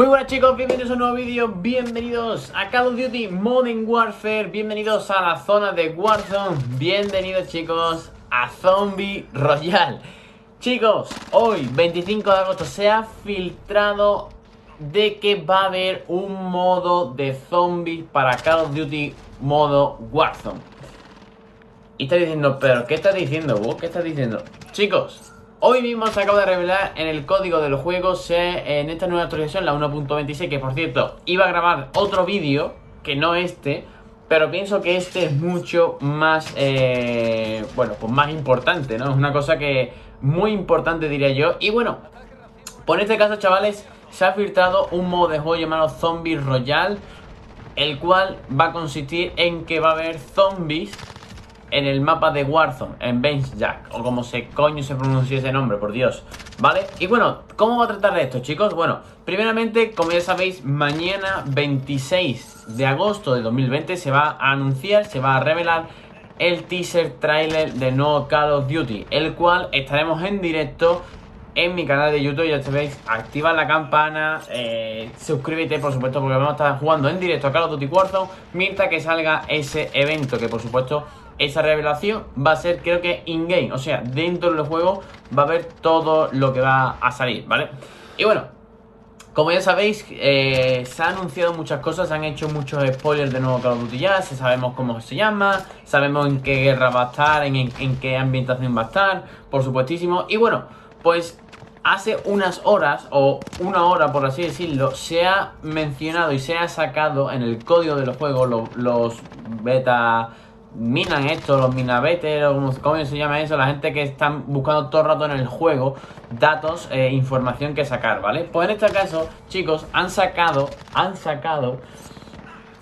Muy buenas chicos, bienvenidos a un nuevo vídeo, bienvenidos a Call of Duty Modern Warfare, bienvenidos a la zona de Warzone, bienvenidos chicos a Zombie Royale. Chicos, hoy 25 de agosto se ha filtrado de que va a haber un modo de zombies para Call of Duty modo Warzone. Y está diciendo, pero ¿qué estás diciendo vos? ¿Qué estás diciendo? Chicos, Hoy mismo se acaba de revelar en el código del juego en esta nueva actualización, la 1.26, que por cierto, iba a grabar otro vídeo, que no este, pero pienso que este es mucho más, eh, bueno, pues más importante, ¿no? Es una cosa que muy importante diría yo. Y bueno, por este caso, chavales, se ha filtrado un modo de juego llamado Zombie Royale, el cual va a consistir en que va a haber zombies en el mapa de Warzone, en Jack o como se coño se pronuncia ese nombre, por Dios, ¿vale? Y bueno, ¿cómo va a tratar de esto, chicos? Bueno, primeramente, como ya sabéis, mañana 26 de agosto de 2020 se va a anunciar, se va a revelar el teaser trailer de nuevo Call of Duty, el cual estaremos en directo en mi canal de YouTube, ya sabéis, activa la campana, eh, suscríbete por supuesto porque vamos a estar jugando en directo a Call of Duty Warzone mientras que salga ese evento que por supuesto esa revelación va a ser creo que in-game, o sea, dentro del juego va a haber todo lo que va a salir, ¿vale? Y bueno, como ya sabéis, eh, se han anunciado muchas cosas, se han hecho muchos spoilers de nuevo Call of Duty ya, sabemos cómo se llama, sabemos en qué guerra va a estar, en, en qué ambientación va a estar, por supuestísimo. Y bueno, pues hace unas horas, o una hora por así decirlo, se ha mencionado y se ha sacado en el código de los juegos, los beta minan esto, los minabetes, como se llama eso, la gente que están buscando todo el rato en el juego datos, e información que sacar, ¿vale? Pues en este caso, chicos, han sacado, han sacado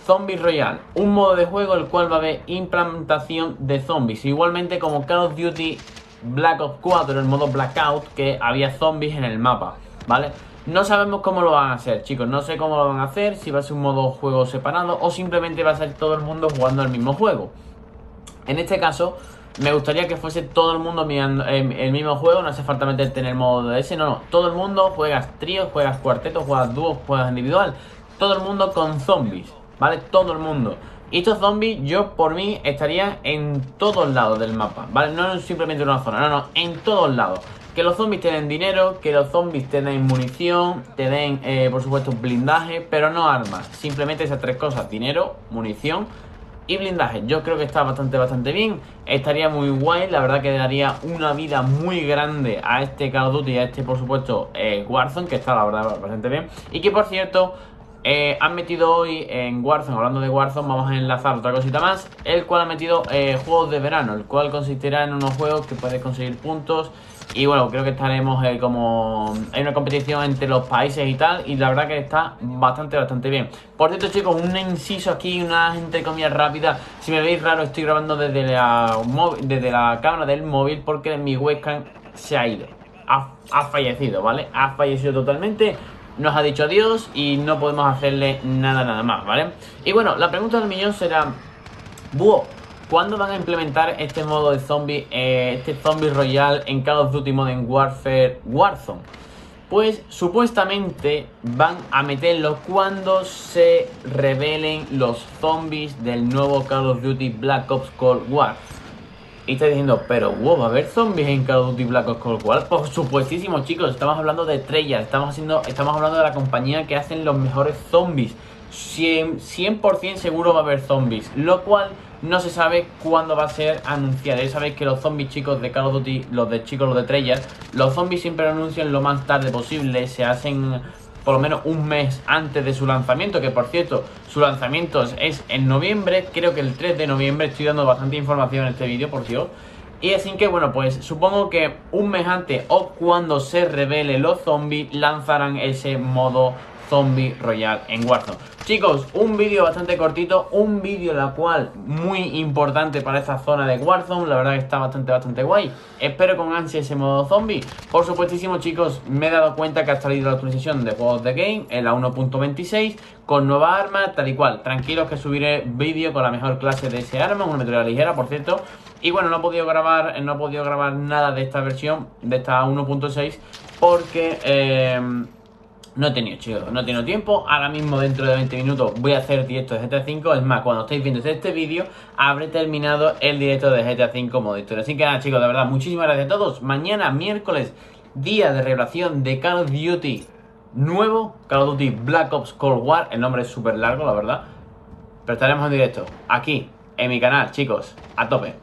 Zombie Royale, un modo de juego el cual va a haber implementación de zombies, igualmente como Call of Duty Black Ops 4, el modo Blackout, que había zombies en el mapa, ¿vale? No sabemos cómo lo van a hacer, chicos. No sé cómo lo van a hacer, si va a ser un modo juego separado o simplemente va a ser todo el mundo jugando al mismo juego. En este caso, me gustaría que fuese todo el mundo mirando el mismo juego, no hace falta meter tener modo de ese, no, no, todo el mundo juegas tríos, juegas cuartetos, juegas dúos, juegas individual, todo el mundo con zombies, ¿vale? Todo el mundo. Y estos zombies, yo por mí estaría en todos lados del mapa, ¿vale? No simplemente en una zona, no, no, en todos lados. Que los zombies te dinero, que los zombies te munición, te den, eh, por supuesto, blindaje, pero no armas. Simplemente esas tres cosas, dinero, munición y blindaje. Yo creo que está bastante, bastante bien. Estaría muy guay. La verdad que daría una vida muy grande a este Call y a este, por supuesto, eh, Warzone, que está la verdad bastante bien. Y que, por cierto, eh, han metido hoy en Warzone, hablando de Warzone, vamos a enlazar otra cosita más, el cual ha metido eh, juegos de verano, el cual consistirá en unos juegos que puedes conseguir puntos y bueno, creo que estaremos eh, como... Hay una competición entre los países y tal. Y la verdad que está bastante, bastante bien. Por cierto, chicos, un inciso aquí, una entre comillas rápida. Si me veis raro, estoy grabando desde la, desde la cámara del móvil porque mi webcam se ha ido. Ha, ha fallecido, ¿vale? Ha fallecido totalmente nos ha dicho adiós y no podemos hacerle nada, nada más, ¿vale? Y bueno, la pregunta del millón será, Búho, ¿Cuándo van a implementar este modo de zombie, eh, este zombie royal en Call of Duty Modern Warfare Warzone? Pues supuestamente van a meterlo cuando se revelen los zombies del nuevo Call of Duty Black Ops Cold War. Y está diciendo, pero wow, ¿va a haber zombies en Call of Duty Black Ops Cold War? Por supuestísimo, chicos, estamos hablando de estrellas, estamos, haciendo, estamos hablando de la compañía que hacen los mejores zombies. 100%, 100 seguro va a haber zombies, lo cual no se sabe cuándo va a ser anunciado. Ya sabéis que los zombies chicos de Call of Duty, los de chicos, los de Treyarch, los zombies siempre anuncian lo más tarde posible, se hacen por lo menos un mes antes de su lanzamiento, que por cierto, su lanzamiento es en noviembre, creo que el 3 de noviembre, estoy dando bastante información en este vídeo, por Dios. Y así que bueno, pues supongo que un mes antes o cuando se revele los zombies lanzarán ese modo Zombie Royal en Warzone. Chicos, un vídeo bastante cortito, un vídeo la cual muy importante para esta zona de Warzone, la verdad que está bastante, bastante guay. Espero con ansia ese modo zombie. Por supuestísimo, chicos, me he dado cuenta que ha salido la actualización de juegos de game en la 1.26 con nueva arma, tal y cual. Tranquilos que subiré vídeo con la mejor clase de ese arma, una metralla ligera, por cierto. Y bueno, no he podido grabar, no he podido grabar nada de esta versión, de esta 1.6, porque... Eh, no he tenido, chicos, no he tiempo. Ahora mismo, dentro de 20 minutos, voy a hacer directo de GTA V. Es más, cuando estéis viendo este vídeo, habré terminado el directo de GTA V modo historia. Así que nada, chicos, de verdad, muchísimas gracias a todos. Mañana, miércoles, día de revelación de Call of Duty nuevo, Call of Duty Black Ops Cold War. El nombre es súper largo, la verdad. Pero estaremos en directo, aquí, en mi canal, chicos, a tope.